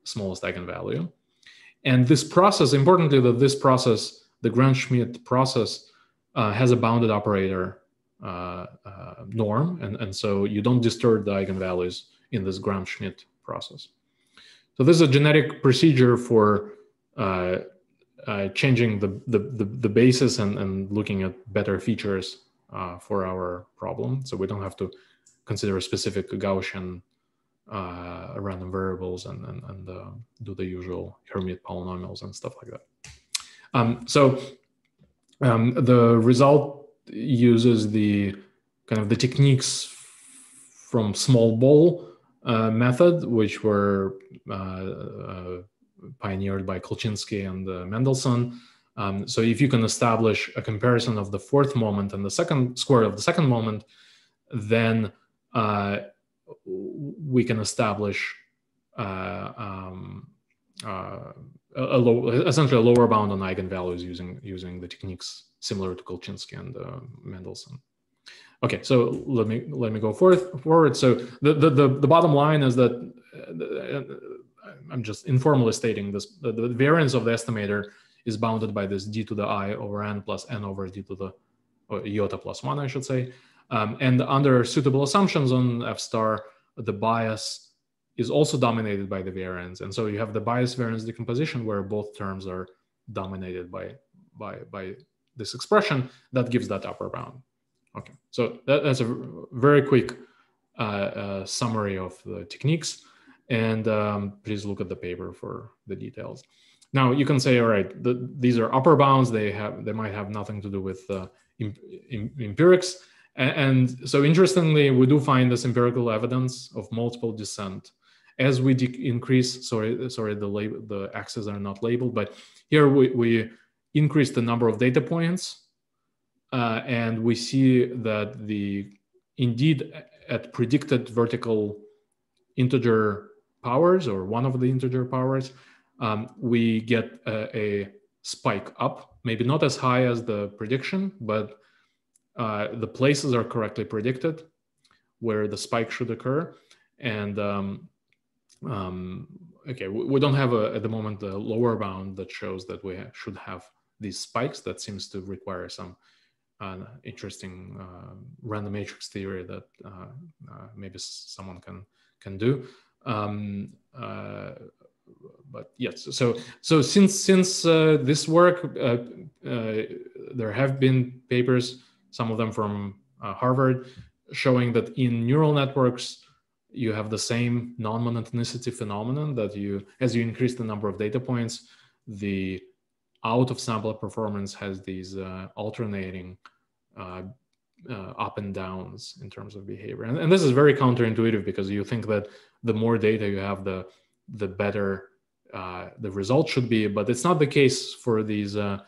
smallest eigenvalue. And this process, importantly, that this process, the Gram-Schmidt process, uh, has a bounded operator uh, uh, norm. And, and so you don't disturb the eigenvalues in this Gram-Schmidt process. So this is a genetic procedure for uh, uh, changing the, the, the, the, basis and, and looking at better features uh, for our problem. So we don't have to consider specific Gaussian uh, random variables and, and, and uh, do the usual Hermite polynomials and stuff like that. Um, so um, the result uses the kind of the techniques from small ball uh, method, which were uh, pioneered by Koltchinskii and Mendelson. Um, so if you can establish a comparison of the fourth moment and the second square of the second moment, then we can establish uh, um, uh, a, a low, essentially a lower bound on eigenvalues using using the techniques similar to Koltchinskii and uh, Mendelson. Okay, so let me let me go forth, forward. So the, the the, the bottom line is that uh, I'm just informally stating this: the, the, variance of the estimator is bounded by this d to the i over n plus n over d to the iota plus one, I should say. Um, and under suitable assumptions on f star, the bias is also dominated by the variance. And so you have the bias variance decomposition where both terms are dominated by, by, by this expression that gives that upper bound. Okay, so that, that's a very quick uh, uh, summary of the techniques. And um, please look at the paper for the details. Now you can say, all right, the, these are upper bounds. They have, they might have nothing to do with uh, empirics. And, and so interestingly, we do find this empirical evidence of multiple descent as we increase, sorry, sorry, the label, the axes are not labeled, but here we, we increase the number of data points, uh, and we see that the indeed at predicted vertical integer powers or one of the integer powers, um, we get a, a, spike up, maybe not as high as the prediction, but uh, the places are correctly predicted where the spike should occur. And um, um, okay, we, we, don't have a, at the moment a lower bound that shows that we ha should have these spikes. That seems to require some uh, interesting uh, random matrix theory that uh, uh maybe someone can can do. Um, uh, but yes, so so since since uh, this work, there have been papers, some of them from Harvard, showing that in neural networks you have the same non-monotonicity phenomenon that you, as you increase the number of data points, the out of sample performance has these uh, alternating uh, up and downs in terms of behavior. And, and, this is very counterintuitive because you think that the more data you have, the, the better uh, the result should be. But it's not the case for these uh,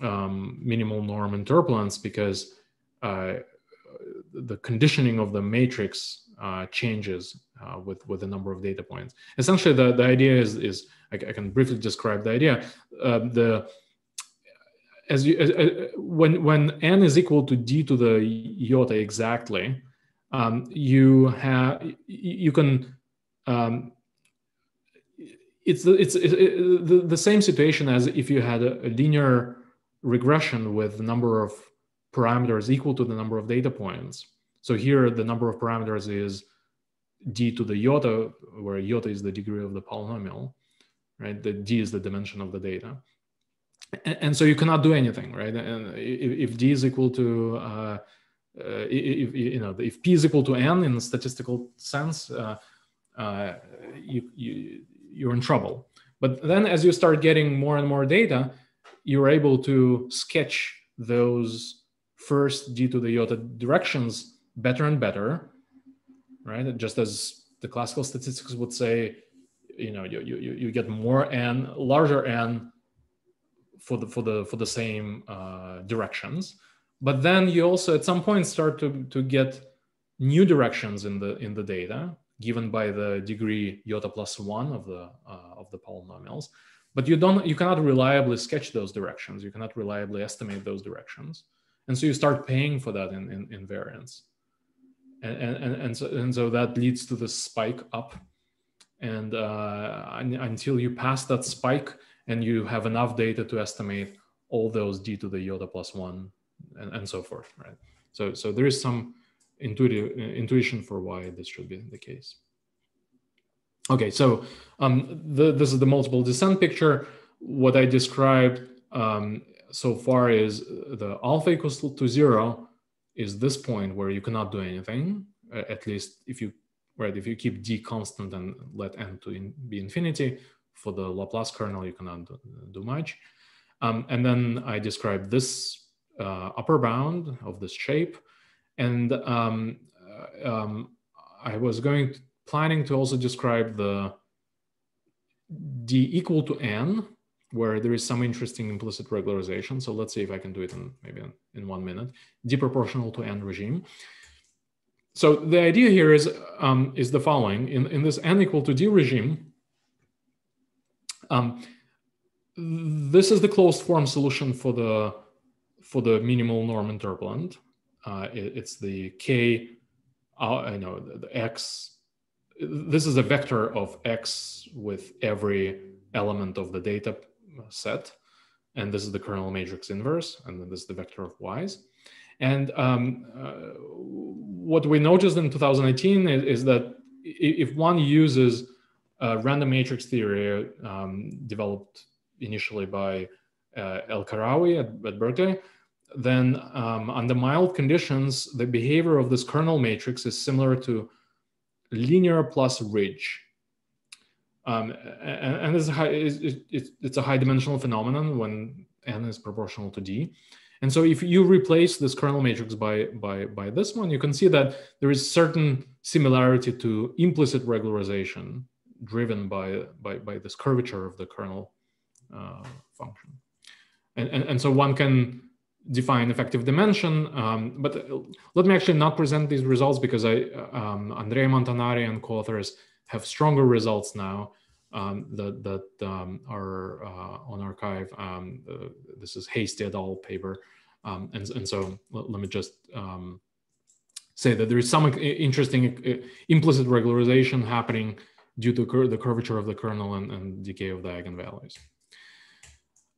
um, minimal norm interpolants because uh, the conditioning of the matrix uh, changes uh, with with the number of data points. Essentially, the, the idea is is I, I can briefly describe the idea. The as you uh, when when n is equal to d to the iota exactly, um, you have you can. Um, it's it's, it's it, the, the same situation as if you had a, a linear regression with the number of parameters equal to the number of data points. So here the number of parameters is d to the iota, where iota is the degree of the polynomial, right? The d is the dimension of the data. And, so you cannot do anything, right? And if, if d is equal to, uh, uh, if, you know, if p is equal to n in statistical sense, uh, uh, you, you, you're in trouble. But then as you start getting more and more data, you're able to sketch those first d to the iota directions better and better, right? Just as the classical statistics would say, you know, you, you, you get more n, larger n for the, for the, for the same uh, directions. But then you also at some point start to, to get new directions in the, in the data given by the degree iota plus one of the, uh, of the polynomials. But you don't, you cannot reliably sketch those directions. You cannot reliably estimate those directions. And so you start paying for that in, in, in variance and and and so, and so that leads to the spike up and uh, until you pass that spike and you have enough data to estimate all those d to the iota plus one and, and so forth right? So so there is some intuitive intuition for why this should be the case. Okay so um, the, this is the multiple descent picture. What i described um, so far is the alpha equals to zero is this point where you cannot do anything, uh, at least if you, right, if you keep d constant and let n to in, be infinity, for the Laplace kernel, you cannot do, much. Um, and then I describe this uh, upper bound of this shape. And um, um, I was going to, planning to also describe the d equal to n, where there is some interesting implicit regularization. So let's see if I can do it in maybe in, in one minute. D proportional to n regime. So the idea here is um, is the following: in in this n equal to d regime, um, this is the closed form solution for the for the minimal norm interpolant. Uh, it, it's the k, uh, I know the, the x this is a vector of x with every element of the data set. And this is the kernel matrix inverse, and then this is the vector of y's. And um, uh, what we noticed in 2018 is, is, that if one uses random matrix theory um, developed initially by uh, El Karoui at, at, Berkeley, then um, under mild conditions, the behavior of this kernel matrix is similar to linear plus ridge. Um, and, and this is high, it's, it's a high dimensional phenomenon when n is proportional to d. And so if you replace this kernel matrix by, by, by this one, you can see that there is certain similarity to implicit regularization driven by, by, by this curvature of the kernel uh, function. And, and, and so one can define effective dimension. Um, but uh, let me actually not present these results because I, um, Andrea Montanari and co-authors have stronger results now um, that, that um, are uh, on arXiv. Um, uh, this is Hastie et al. paper. Um, and, and so let, let me just say that there is some interesting uh, implicit regularization happening due to cur the curvature of the kernel and, and decay of the eigenvalues.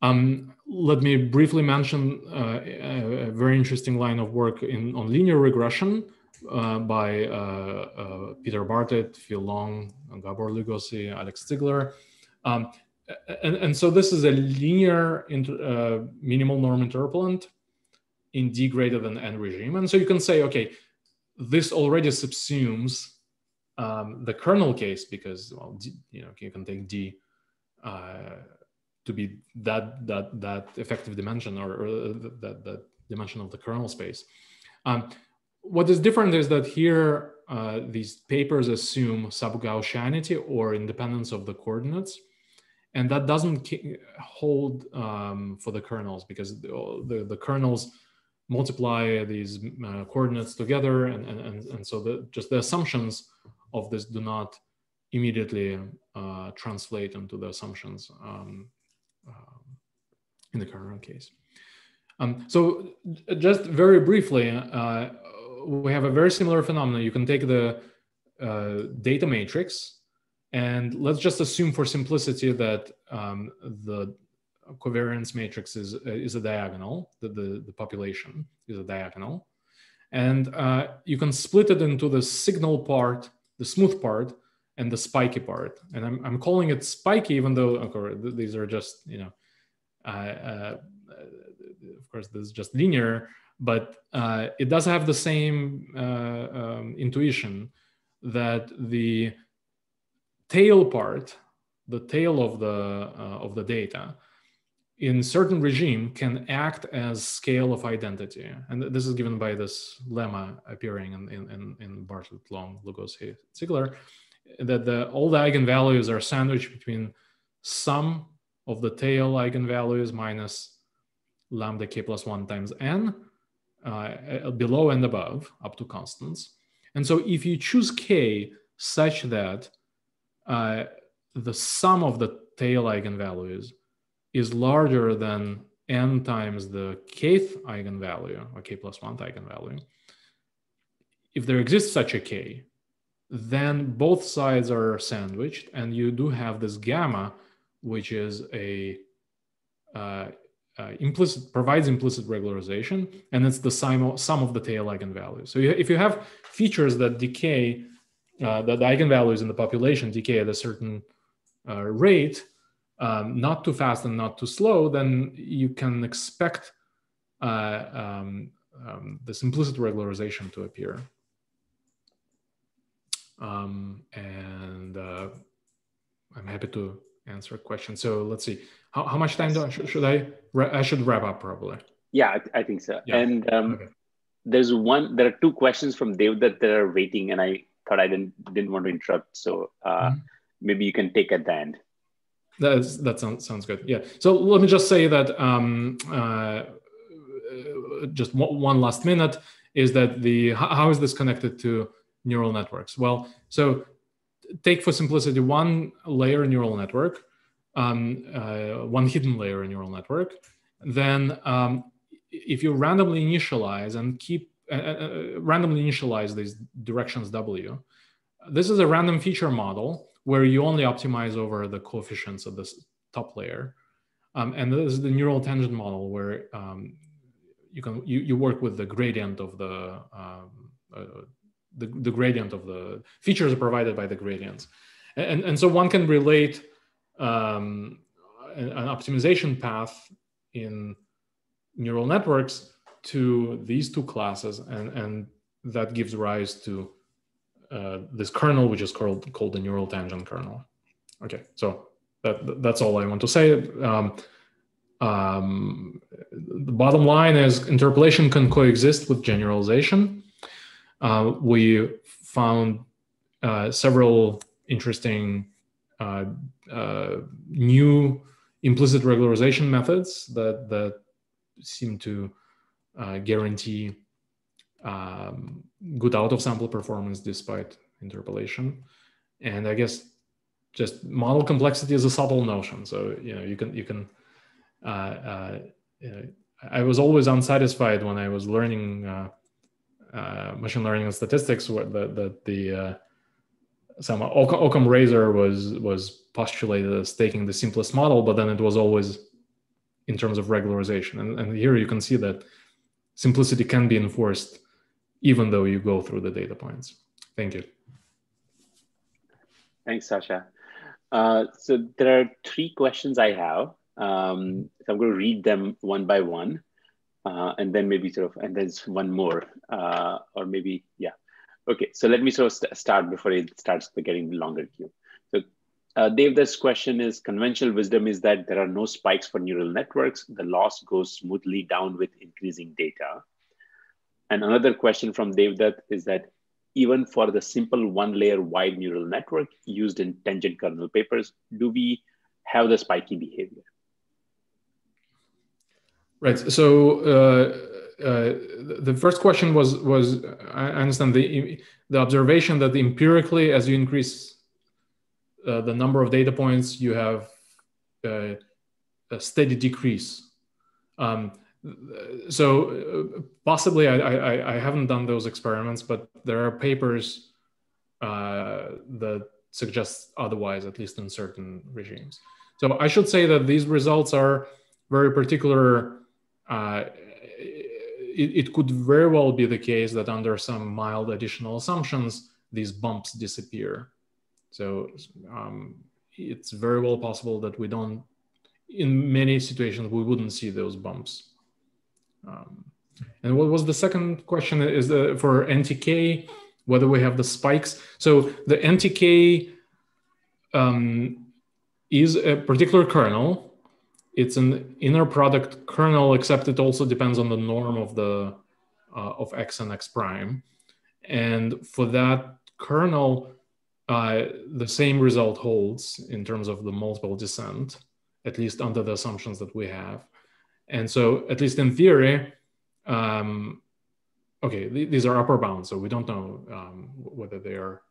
Um, let me briefly mention uh, a, very interesting line of work in, on linear regression uh, by uh, uh Peter Bartlett, Phil Long, Gabor Lugosi, Alex Tsigler. Um, and, and, so this is a linear inter, uh, minimal norm interpolant in d greater than n regime. And so you can say, okay, this already subsumes um, the kernel case because, well, d, you know, you can take d uh, to be that that that effective dimension or, or that that dimension of the kernel space. Um, what is different is that here uh, these papers assume sub-Gaussianity or independence of the coordinates, and that doesn't hold um, for the kernels because the, the, the kernels multiply these uh, coordinates together, and, and, and, so the, just the assumptions of this do not immediately uh, translate into the assumptions um, um, in the current case. Um, so just very briefly, uh, we have a very similar phenomenon. You can take the uh, data matrix and let's just assume for simplicity that um, the covariance matrix is, is a diagonal, that the, the population is a diagonal. And uh, you can split it into the signal part, the smooth part, and the spiky part. And I'm, I'm calling it spiky, even though of course, these are just, you know, uh, uh, of course, this is just linear, but uh, it does have the same uh, um, intuition that the tail part, the tail of the, uh, of the data, in certain regime can act as scale of identity. And this is given by this lemma appearing in, in, in Bartlett, Long, Lugosi, Tsigler that the all the eigenvalues are sandwiched between sum of the tail eigenvalues minus lambda k plus 1 times n uh, below and above up to constants. And so if you choose k such that uh, the sum of the tail eigenvalues is larger than n times the kth eigenvalue or k one eigenvalue, if there exists such a k, then both sides are sandwiched and you do have this gamma which is a uh, uh, implicit provides implicit regularization and it's the sum, sum of the tail eigenvalues. So you, if you have features that decay uh, that the eigenvalues in the population decay at a certain uh, rate um, not too fast and not too slow then you can expect uh, um, um, this implicit regularization to appear um, and uh, I'm happy to answer a question. So let's see, how, how much time do I, should I, I should wrap up probably. Yeah, I, I think so. Yeah. And um, okay. there's one. There are two questions from Dev that are waiting, and I thought I didn't didn't want to interrupt. So uh, mm-hmm. maybe you can take at the end. That's, that sounds sounds good. Yeah. So let me just say that um, uh, just one last minute is that the how is this connected to neural networks? Well, so take for simplicity one layer neural network, um, uh, one hidden layer in neural network. Then um, if you randomly initialize and keep uh, uh, uh randomly initialize these directions W, this is a random feature model where you only optimize over the coefficients of this top layer. Um, and this is the neural tangent model where um, you can you, you work with the gradient of the um, uh, the, the gradient of the features provided by the gradients and, and so one can relate um, an, an, optimization path in neural networks to these two classes and, and that gives rise to uh, this kernel which is called called the neural tangent kernel okay so that that's all i want to say um, um, the bottom line is interpolation can coexist with generalization. Uh, we found uh, several interesting uh, uh new implicit regularization methods that, that seem to uh, guarantee um, good out of sample performance despite interpolation. And I guess just model complexity is a subtle notion. So, you know, you can, you can uh, uh, I was always unsatisfied when I was learning uh, machine learning and statistics. That the, the some Occam razor was was postulated as taking the simplest model, but then it was always in terms of regularization. And, and here you can see that simplicity can be enforced even though you go through the data points. Thank you. Thanks, Sasha. Uh, so there are three questions I have. Um, so I'm going to read them one by one, uh, and then maybe sort of, and there's one more, uh, or maybe, yeah. Okay, so let me sort of st start before it starts getting longer queue. So uh, Dave, this question is, conventional wisdom is that there are no spikes for neural networks. The loss goes smoothly down with increasing data. And another question from that is that even for the simple one layer wide neural network used in tangent kernel papers, do we have the spiky behavior? Right. So uh, uh, the first question was was I understand the the observation that empirically, as you increase uh, the number of data points, you have uh, a steady decrease. Um, so uh, possibly I, I, I haven't done those experiments, but there are papers uh, that suggest otherwise, at least in certain regimes. So I should say that these results are very particular uh, it, it, could very well be the case that under some mild additional assumptions, these bumps disappear. So um, it's very well possible that we don't, in many situations, we wouldn't see those bumps. Um, and what was the second question is the, for NTK, whether we have the spikes. So the NTK um, is a particular kernel it's an inner product kernel, except it also depends on the norm of the uh, of x and x prime. And for that kernel, uh, the same result holds in terms of the multiple descent, at least under the assumptions that we have. And so, at least in theory, um, okay, th these are upper bounds, so we don't know um, whether they are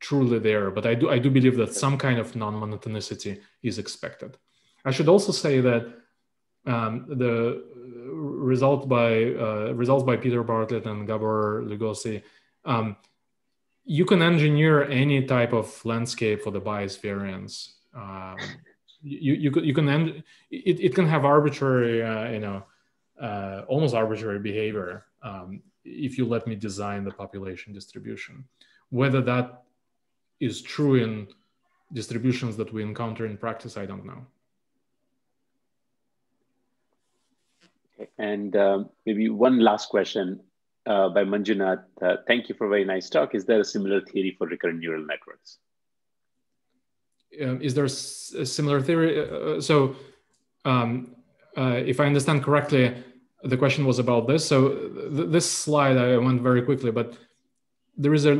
truly there. But I do, I do believe that some kind of non-monotonicity is expected. I should also say that um, the result by uh, results by Peter Bartlett and Gabor Lugosi, um, you can engineer any type of landscape for the bias variance. Um, you, you, you can end, it, it can have arbitrary, uh, you know, uh, almost arbitrary behavior um, if you let me design the population distribution. Whether that is true in distributions that we encounter in practice, I don't know. And um, maybe one last question uh, by Manjunath. Uh, thank you for a very nice talk. Is there a similar theory for recurrent neural networks? Um, is there a similar theory? Uh, uh, so, um, uh, if I understand correctly, the question was about this. So th this slide, I went very quickly, but there is a,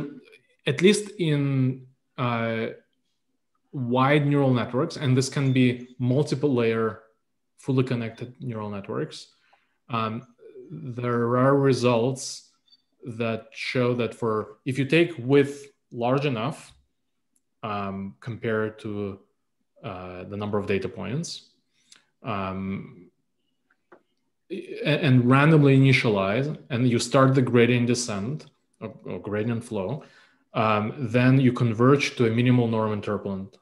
at least in uh, wide neural networks, and this can be multiple layer, fully connected neural networks. Um, there are results that show that for, if you take width large enough um, compared to uh, the number of data points, um, and randomly initialize, and you start the gradient descent or, or gradient flow, um, then you converge to a minimal norm interpolant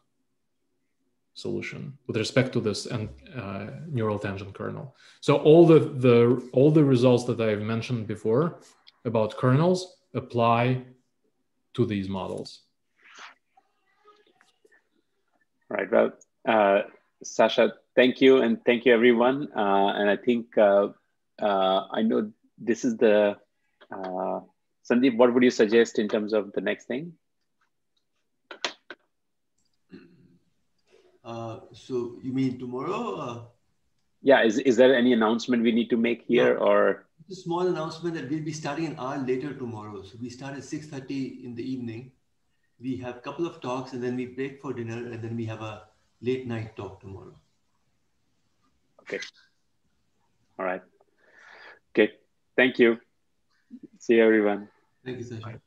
solution with respect to this and uh, neural tangent kernel. So all the, the all the results that I've mentioned before about kernels apply to these models. Right. Well, uh, Sasha, thank you, and thank you, everyone. Uh, and I think uh, uh, I know this is the uh, Sandeep. What would you suggest in terms of the next thing? Uh, so you mean tomorrow? yeah. Is is there any announcement we need to make here, no. or a small announcement that we'll be starting an hour later tomorrow. So we start at six thirty in the evening. We have a couple of talks, and then we break for dinner, and then we have a late night talk tomorrow. Okay. All right. Okay. Thank you. See you, everyone. Thank you, Sasha.